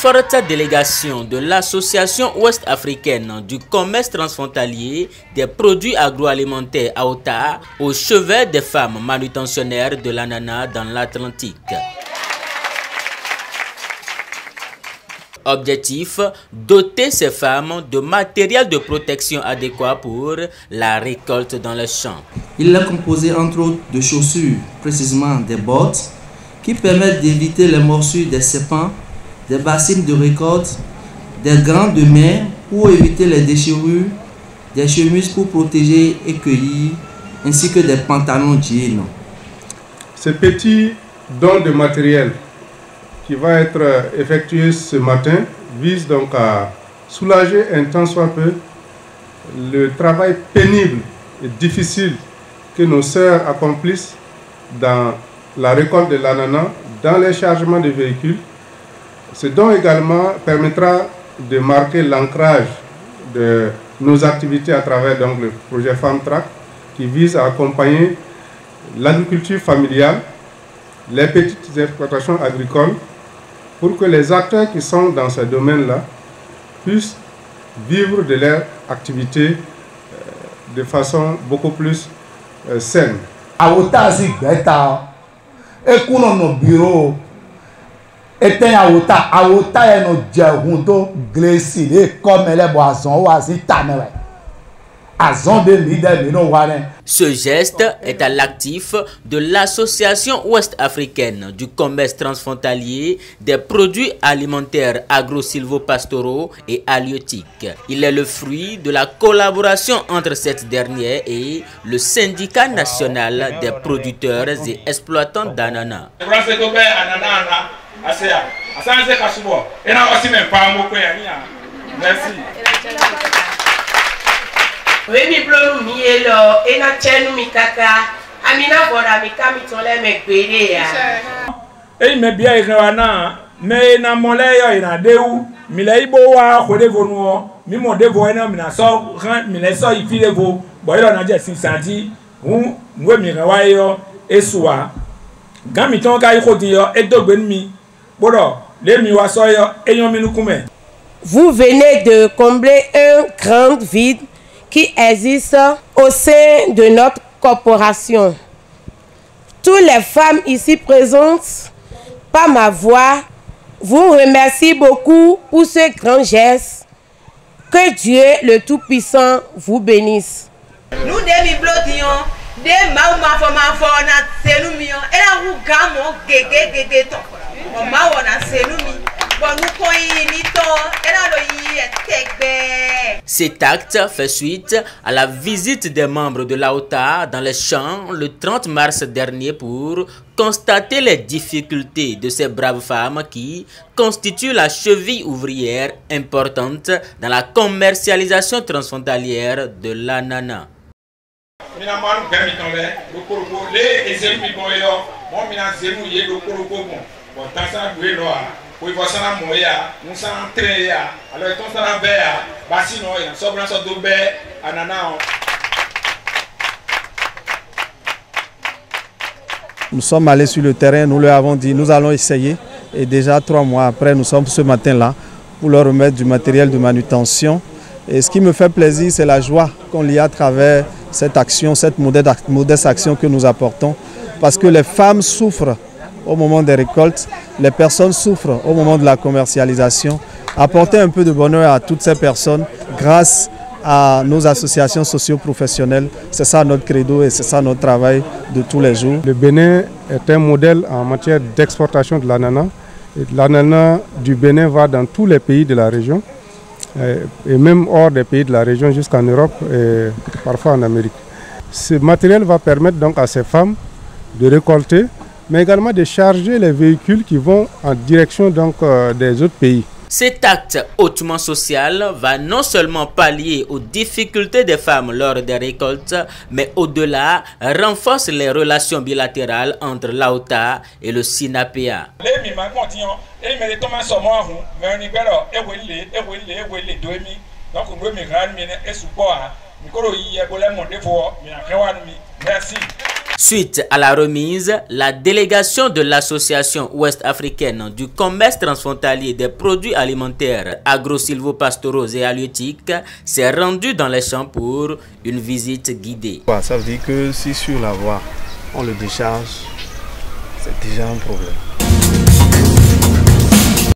Forte délégation de l'Association ouest-africaine du commerce transfrontalier des produits agroalimentaires AOTA au chevet des femmes manutentionnaires de l'ananas dans l'Atlantique. Objectif, doter ces femmes de matériel de protection adéquat pour la récolte dans les champs. Il est composé entre autres de chaussures, précisément des bottes, qui permettent d'éviter les morsures des serpents, des bassines de récolte, des gants de main pour éviter les déchirures, des chemises pour protéger et cueillir, ainsi que des pantalons jeans. Ce petit don de matériel qui va être effectué ce matin vise donc à soulager un tant soit peu le travail pénible et difficile que nos sœurs accomplissent dans la récolte de l'ananas, dans les chargements de véhicules. Ce don également permettra de marquer l'ancrage de nos activités à travers le projet Farm Track qui vise à accompagner l'agriculture familiale, les petites exploitations agricoles pour que les acteurs qui sont dans ce domaine-là puissent vivre de leur activité de façon beaucoup plus euh, saine. awota si gbɛta ekunɔ nɔ biro ete awota awota yɛ nɔ dze hun to glesi de kɔmɛ lɛ bɔ azɔn wa si tame wɛ azɔn de mi de mi no wa ne. Ce geste est à l'actif de l'Association ouest-africaine du commerce transfrontalier des produits alimentaires agro-silvopastoraux et halieutiques. Il est le fruit de la collaboration entre cette dernière et le syndicat national des producteurs et exploitants d'ananas. ase a asan se kasubɔ ɛna ɔsi mɛ mpaa mo kɔ yanni a mɛsi. oye mi bulonu mi ye lɔ ena tsɛnu mi kaka. Amina bɔra mi ka mi tɔn lɛ mɛ gbere ya. eyi mɛ bia yi kɛwa na. Mɛ ena mɔlɛ yɔ yina dewu. Milɛ ibo wa ko devo nuɔ mimɔ devo ɛna mina sɔ hɛn milɛ sɔ yi fi devo. Bɔn yɔrɔ na jɛ sisan ti ŋu ŋu mi kɛwa yɔ esu wa. Gamitɔn ka yi ko ti yɔ edogbe nu mi. Vous venez de combler un grand vide qui existe au sein de notre corporation. Toutes les femmes ici présentes, par ma voix, vous remercie beaucoup pour ce grand geste. Que Dieu le Tout-Puissant vous bénisse. Nous demi blotions, de ma ma fo ma fo na senu mi on era wu gamo gege gege to. Cet acte fait suite à la visite des membres de l'AOTA dans les champs le 30 mars dernier pour constater les difficultés de ces braves femmes qui constituent la cheville ouvrière importante dans la commercialisation transfrontalière de l'ananas. Nous sommes allés sur le terrain, nous leur avons dit nous allons essayer. Et déjà trois mois après nous sommes ce matin-là pour leur remettre du matériel de manutention. Et ce qui me fait plaisir, c'est la joie qu'on lit à travers cette action, cette modeste action que nous apportons. Parce que les femmes souffrent au moment des récoltes, les personnes souffrent au moment de la commercialisation. Apporter un peu de bonheur à toutes ces personnes grâce à nos associations socio-professionnelles, c'est ça notre credo et c'est ça notre travail de tous les jours. Le Bénin est un modèle en matière d'exportation de l'ananas. L'ananas du Bénin va dans tous les pays de la région et même hors des pays de la région jusqu'en Europe et parfois en Amérique. Ce matériel va permettre donc à ces femmes de récolter, mais également de charger les véhicules qui vont en direction donc, euh, des autres pays. Cet acte hautement social va non seulement pallier aux difficultés des femmes lors des récoltes, mais au-delà renforce les relations bilatérales entre l'AOTA et le SINAPEA. Suite à la remise, la délégation de l'association ouest-africaine du commerce transfrontalier des produits alimentaires agro-silvopastoraux et halieutiques s'est rendue dans les champs pour une visite guidée. Ça veut dire que si sur la voie on le décharge, c'est déjà un problème.